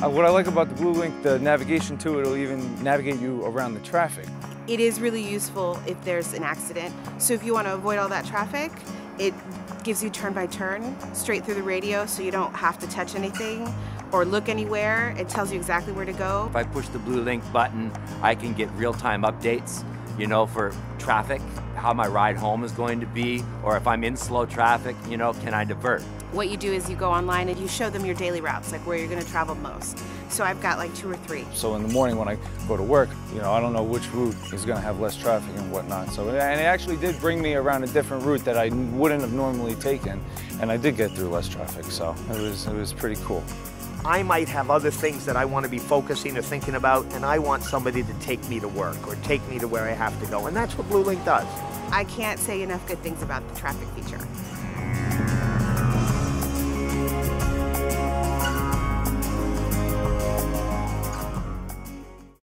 Uh, what I like about the Blue Link, the navigation too, it'll even navigate you around the traffic. It is really useful if there's an accident. So if you want to avoid all that traffic, it gives you turn by turn straight through the radio so you don't have to touch anything or look anywhere. It tells you exactly where to go. If I push the blue link button, I can get real-time updates, you know, for traffic, how my ride home is going to be, or if I'm in slow traffic, you know, can I divert? What you do is you go online and you show them your daily routes, like where you're going to travel most. So I've got like two or three. So in the morning when I go to work, you know, I don't know which route is going to have less traffic and whatnot. So, and it actually did bring me around a different route that I wouldn't have normally taken, and I did get through less traffic. So it was, it was pretty cool. I might have other things that I want to be focusing or thinking about, and I want somebody to take me to work or take me to where I have to go. And that's what Blue Link does. I can't say enough good things about the traffic feature.